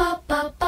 ba ba